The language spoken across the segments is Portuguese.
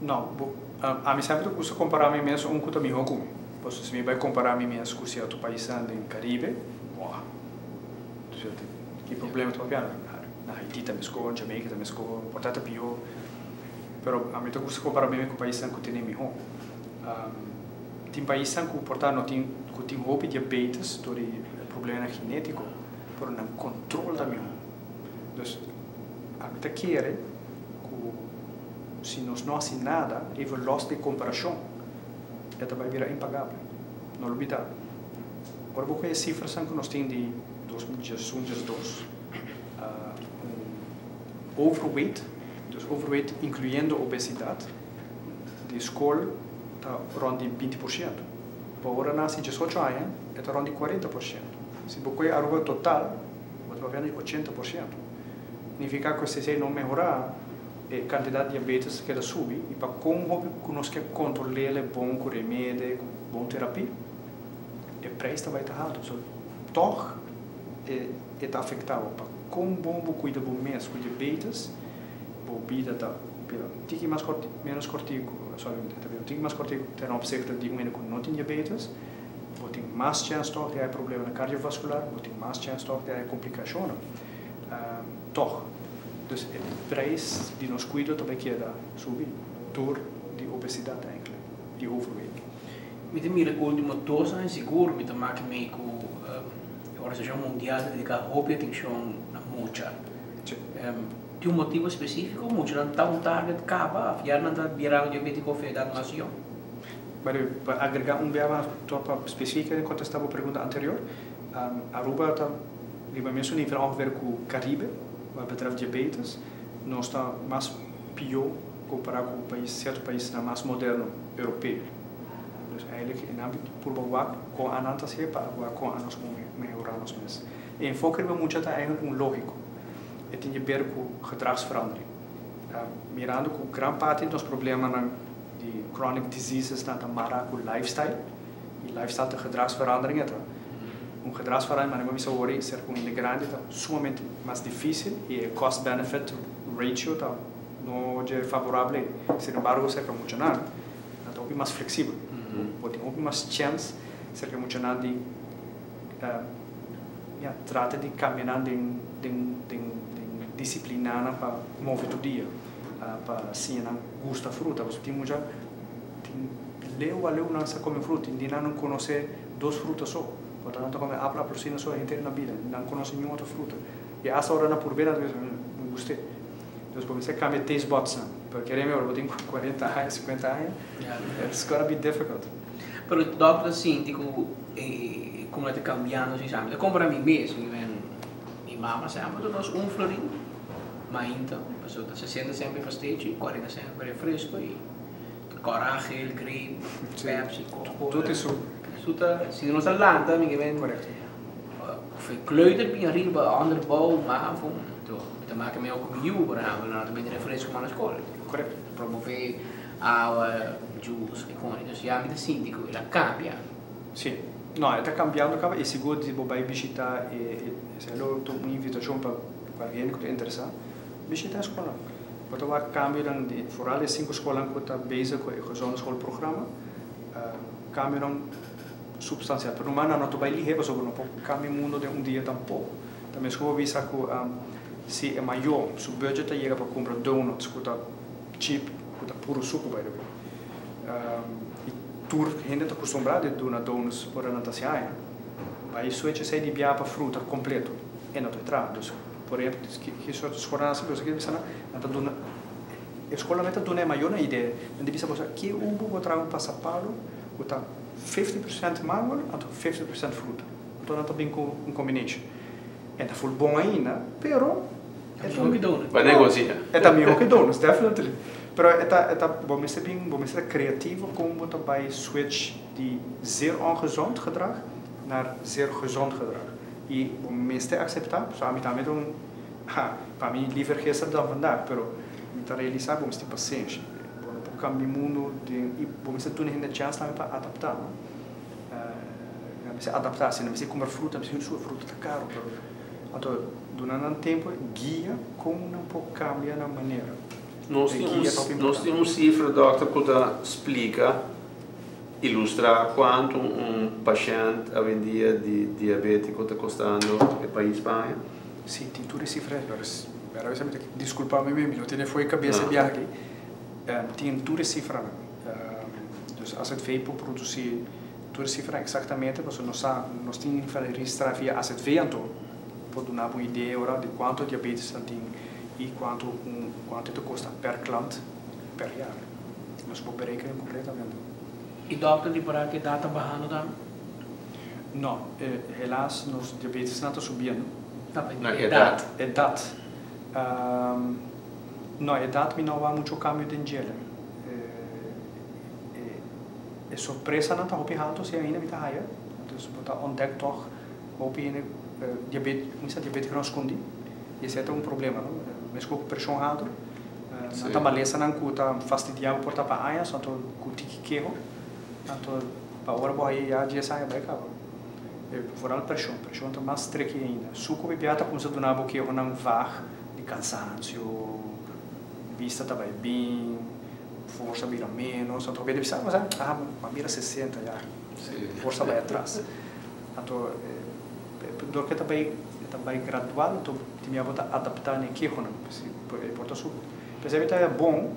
Não, a, a mim sempre custa comparar mim mesmo um com a minha com Posso se me vai comparar mim mesmo com certo país em Caribe, uau. Que problema tu vai Na Haiti também escola, Jamaica também escola, portanto pior. Pero a mim custa comparar mim com o país que tem melhor. Um, tem país que portanto não tem que tem roupa diabetes, todo problema genético, por não controle da minha. Então, a mim quer se nós não fazemos nada, e o loss de comparação, ela vai virar impagável. Não olvidar. Agora, vou conhecer cifras que nós temos de 2001, 2002. Uh, um overweight, dus overweight incluindo obesidade, de escola está rond 20%. Para agora, nasce 18 anos, está rond 40%. Se você arruga total, você vai ver 80%. Significa que se você não melhorar, a quantidade de diabetes que ela sube e para como nós que controlar bom com remédio, com bom terapia, o preço vai estar alto. So, toch é está afetado para como bom cuida bom mês com diabetes, a vida está tique mais cortico, menos cortico, sorry, tique mais cortico ten opzichte de um que não tem diabetes, você tem mais chance de ter problema cardiovascular, você tem mais chance de ter complicações. Uh, toch, Dus het prijs die ons cuida também queda subir door die obesidade eigenlijk, die overweight. Met de mire último dois anos seguro, met te maken met a Organização Mundial dedica roupa e atenção na mucha. Tem um motivo específico, mucha não está um target capa, já não está virando diabético da nação. Para agregar um bem topa específica, enquanto estava a pergunta anterior, um, Aruba está, mesmo nível a ver com Caribe, betreft diabetes, nós está mais pior comparado com o país, certo país na mais moderno europeu. Dus eigenlijk in âmbito por wat com a nanta se para com a nós melhoramos mesmo. E enfoque we muito tá eigenlijk um lógico. E tem a ver com gedragsverandering. Uh, mirando com grande parte dos problemas na de chronic diseases na mara com lifestyle. E lifestyle de gedragsverandering é um maar ik moet worry, ser um imigrante está sumamente mais difícil e o cost-benefit ratio está não é favorável. Sin embargo, ser muito nada, está um mais flexível. Pode um mais chance, ser muito nada de uh, ja, trata de caminhar de, de, de, de disciplinar para mover o dia, uh, para assim não gusta fruta. Você tem tem leu a leu não se come fruta, não conhecer duas frutas só. Come apple apelsina só inteira na vida, não conhece nenhuma outra fruta. E essa hora na por às vezes, não gostei. Então, comecei a comer taste buds, porque eu eu tenho 40 anos, 50 anos, it's gonna be difficult. Pero doctor assim, digo, eh, como é que cambiando os exames? Eu compro a mim mesmo, minha mama sempre, eu dou um florim, mas então, pessoa está 60 sempre fastidio, 40 sempre fresco, e coragem, gripe, Pepsi, Coca-Cola. Tudo isso toeter, zien ons aan land, hè, ik ben. Correct. Eh, Verkleuterd bij een riel bij andere bouw, maar van. Te maken met ook een nieuwe brand, dan ben je referentie van de scuola. Correct. Promuovere a eh, e dus ja, met de sindico, la cambia. Sì, no, sta cambiando e sicuro tipo vai visita e, se loro tu mi invitazione per qualcuno che ti interessa, visita a scuola. Wat we kamer dan die vooral is cinco scholen kota bezig met gezonde schoolprogramma. Uh, kamer dan substancial. Pero humana não vai ligeiro sobre não pode cambiar o mundo de um dia tampouco. Também estou visa que um, se é maior, se o budget chega para comprar donuts, que cheap, que puro suco, by the way. Um, e tur gente está acostumado a donar donuts por a natação. Vai switch sai de biapa fruta completo. E não entra. Dus, por exemplo, que que só escola assim, você que bisa na dona escola meta dona é maior na ideia. Devia saber que o bubo traga um passapalo, que está 50% mármore en 50% fruta. Então está bem com um combination. Tá full bom ainda, pero é melhor que donuts. Vai negociar. É tá melhor que donuts, definitely. Pero é tá é tá bom ser bem, bom ser criativo como bij switch die zeer ongezond gedrag naar zeer gezond gedrag. E o meeste acceptar, so a mim também ha, para mim liever gisteren dan vandaag, pero me tá realizar, bom, ter paciência cambia o mundo de e vamos ter tudo ainda chance também para adaptar não uh, você adaptar se não você comer fruta você sua fruta está caro então durante um tempo guia como não pode cambiar na maneira nós temos nós temos cifra doutor que explica ilustrar quanto um paciente a dia de diabético está custando no país Espanha. Sim tem tudo cifras Pero desculpa disculpa-me mesmo, não tenho foi cabeça de aqui. Tem tudo cifra. Dus als het veio produzir cifra exatamente, nós não sabe, nós temos que registrar via AZV então, para dar uma ideia ora de quanto diabetes tem e quanto um, quanto isso custa per cliente per jaar. Nós podemos berekenen completamente. E dokter die para que data bajando dan? Não, eh, helaas, nos diabetes não está subindo. Na idade. Idade. Um, no, é dado que não há muito câmbio de é, é surpresa não está opinando se ainda está aí. Então, está ontdekt toch opine diabetes, muita diabetes não esconde. Esse é um problema, não? Mas com pressão alta, não está maleza não que está fastidiado por tapar aia, só tô com tique queiro. Então, para agora vou aí já dia sai vai cá. Fora a pressão, pressão está mais treque ainda. Suco bebiata como se do nabo que eu não vá cansancio, vista também bem, força vira menos, então bem deve mas ah, mas mira 60 já, força vai atrás. Então, do que também também graduado, então tinha volta adaptar nem que não, porta sul. Percebe que é bom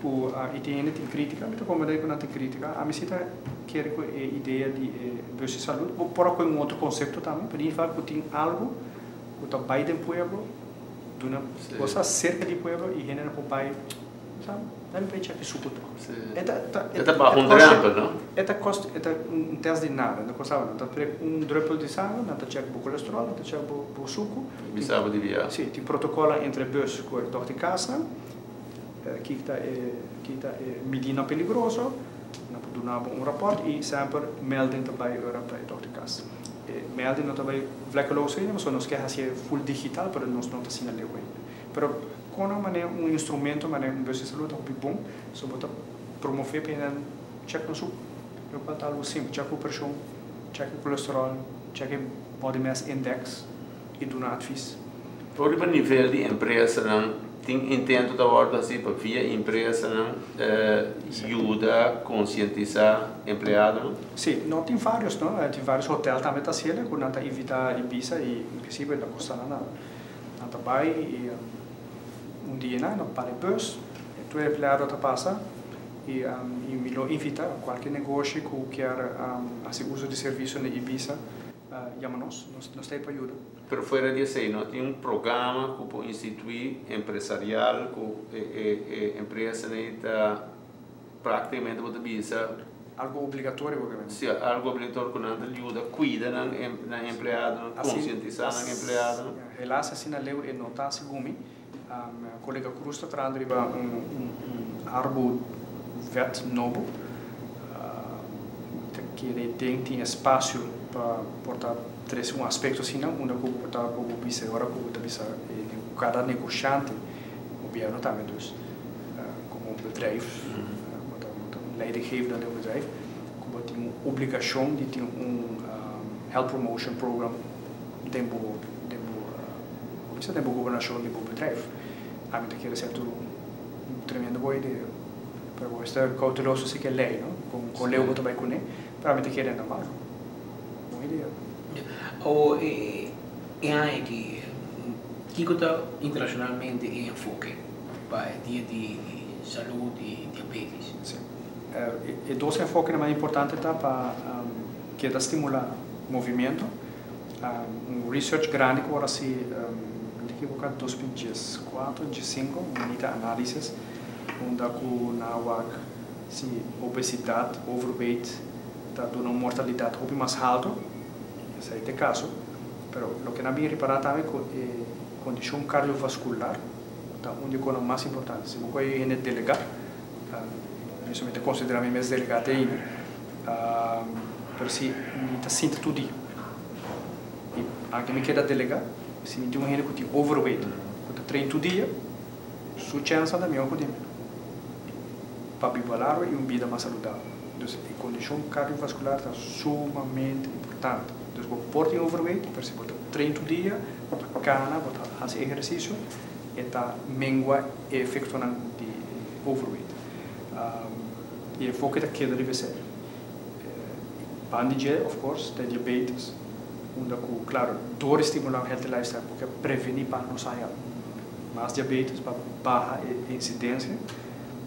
que a ITN tem crítica, mas como daí quando tem crítica, a minha quer a ideia de eh, de saúde, por com um outro conceito também, para falar que tem algo que está bem do povo duna cosa cerca di pueblo y genera po pai sabe dá me pecha que suputo eta eta eta ba un rampa no eta cost eta un test di nada não cosa não tá um druppel de sangue não tá check po colesterol não tá check po po suco mi sabe di via sì ti protocola entre bus com o dr casa que está é que está é medina peligroso não pode dar um rapport e sempre melding também para o dr casa melding não também vlekkeloos ainda, mas nós quer fazer full digital, para nós não está sendo leu ainda. Pero quando mané um instrumento, mané um bus de saúde é bom, só bota promover para check no suco. Eu botar algo simples, check o pressão, check o colesterol, check o body mass index e do nada fiz. Por nível de empresa, não tem intento da ordem assim via empresa não eh, ajuda a conscientizar empregado sim não tem vários não tem vários hotéis também tá sendo que não evita Ibiza e em princípio não custa nada não vai e um dia não para bus tu empregado tá passa e um, e me lo invita qualquer negócio que quer um, fazer uso de serviço na Ibiza uh, chama-nos nós nós tem para ajuda Pero fuera de eso, ¿no? Tiene un programa que puede instituir empresarial, que eh, eh, eh, empresa necesita prácticamente una visa algo obligatorio obviamente. Sì, algo obbligatorio che non aiuta, cuida l'empleato, conscientizza l'empleato. Helaas, assim na lei, não está segumi. Um, colega Cruz está trazendo um, um, um arbo vet novo, uh, que ele tem, tem espaço para portar três um aspecto assim não uma que está com o bisa agora o bisa cada negociante o governo também dus como um bedrijf leidinggevende aan een bedrijf como tem uma obrigação de ter um health promotion program dentro dentro isso dentro governação do bedrijf a mim ser tudo tremendo boa ideia para você cauteloso se que lei não com com leu também com ele para mim quer ainda mais boa ideia o e, e anche chi internazionalmente è enfoque para dia de saúde e diabetes. Sim. Uh, e, dois enfoques mais importantes tá para um, que dá estimular movimento, um, um research grande que agora se um, equivocar 2014, 2005, uma análises onde com na se obesidade, overweight, está dando mortalidade muito mais alta este caso, pero lo que había reparado también es eh, condición cardiovascular, un de los más importantes. Si voy a ir delegar, uh, eso me considero a mí más delegado ahí, uh, pero si me está sinto todo día. E aunque me queda delegar, se me tem um gente que overweight, que treino todo dia, sua chance também é um pouquinho. Para bipolar e uma vida mais saudável. Então, a condição cardiovascular está sumamente importante. Dus we porting overweight, per se bota 30 dia, bota cana, bota hace ejercicio, eta mengua efecto de overweight. Um, e enfoque da queda deve ser. Bandage, of course, da diabetes, onde, claro, door estimular healthy lifestyle, porque prevenir para não sair mais diabetes, para baixa incidência,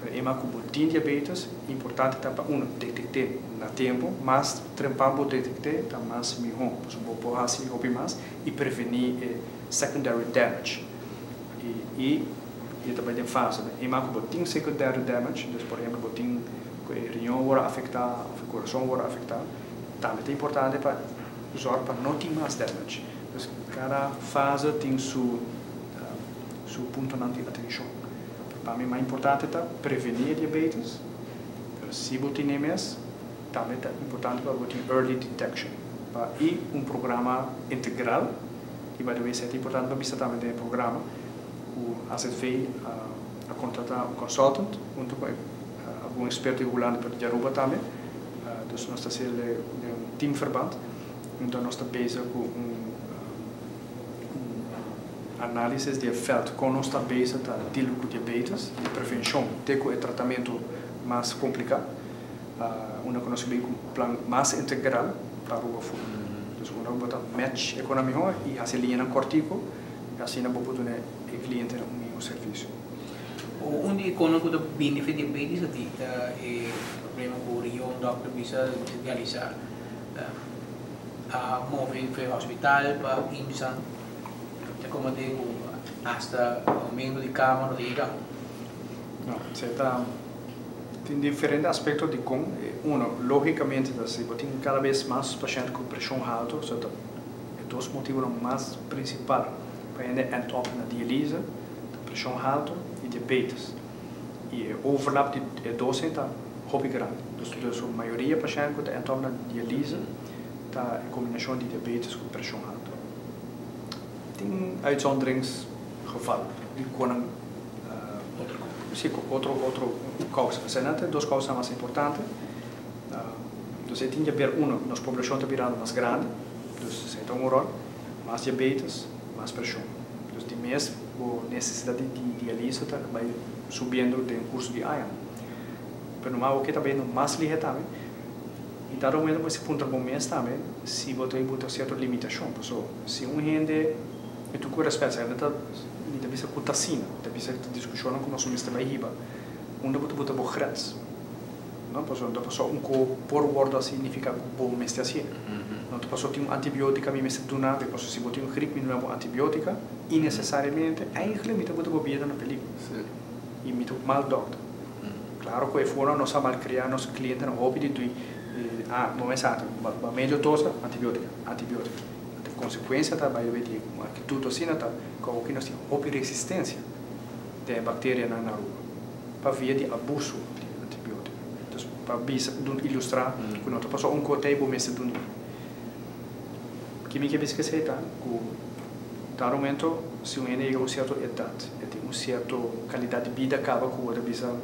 para ema com botin diabetes, importante para um detectar na tempo, mas trampambo detectar tá mais melhor, por exemplo, por assim hobby mais e prevenir eh, secondary damage. E, e e também tem fase, né? botin secondary damage, então, por exemplo, botin com o riñão vai afetar, o coração vai afetar, também é importante para usar para não ter mais damage. Então, cada fase tem seu su punto de atenção. Mim, mais importante é prevenir diabetes, MS, também é importante para você early detection. E um programa integral, e vai ser importante para você também ter um programa, o AZV a, contratar um consultant, junto com algum experto regulando para Jaruba também. Então, nós estamos um teamverband, então nós estamos com um análises de efeito com nossa base da diabetes, de prevenção, teco o tratamento mais complicado, uh, uma conosco bem um plano mais integral para o futuro. Então, uma bota match econômico e assim linha na cortico, e assim não pode ter o cliente um serviço. Onde econômico do benefit diabetes é o problema com o rion doctor bisa realizar a mover para o hospital para imsan como digo, hasta o membro de Câmara diga. Não, você está tem diferentes aspectos de como um logicamente se tem cada vez mais pacientes com pressão alta so é dois motivos mais principais. Para ele entrar na diálise pressão alta e diabetes e o overlap de dois está hobby grande. Então a maioria dos pacientes que entram na diálise está em combinação de diabetes com pressão alta tem uitzonderingsgevallen. Die kunnen uh, sim, outro outro causa. Senão duas causas mais importantes. Uh, então, tem que ver uma, nossa população está virando mais grande, então tem um rol, mais diabetes, mais pressão. Então, de mês, a necessidade de está vai subindo de um curso de iron. Mas não que também não mais liga também. E dado momento você ponta bom mês também, se você tem uma certa limitação, se um rende e tu cura spesa, ainda ainda bisa kutasina, da bisa discussione com nosso ministro Bahiba, onde você bota bo grens. Não posso, não posso um co por word significa bo mestre assim. Não posso ter um antibiótico me mestre do nada, posso se botar um gripe não é antibiótica, e necessariamente eigenlijk me bota bo bieda na película. E me mal doctor. Claro que fora nós mal criar nosso cliente no hobby de tu ah, não é exato, mas melhor tosa antibiótica, antibiótica consequência da vai ver que tudo assim tá como que nós temos resistência de bactéria na rua para via de abuso de antibiótico então para ilustrar que nós passou um tempo mês do que me que que sei tá com tal momento se um é um certo idade é tem um certo qualidade de vida acaba com outra bisa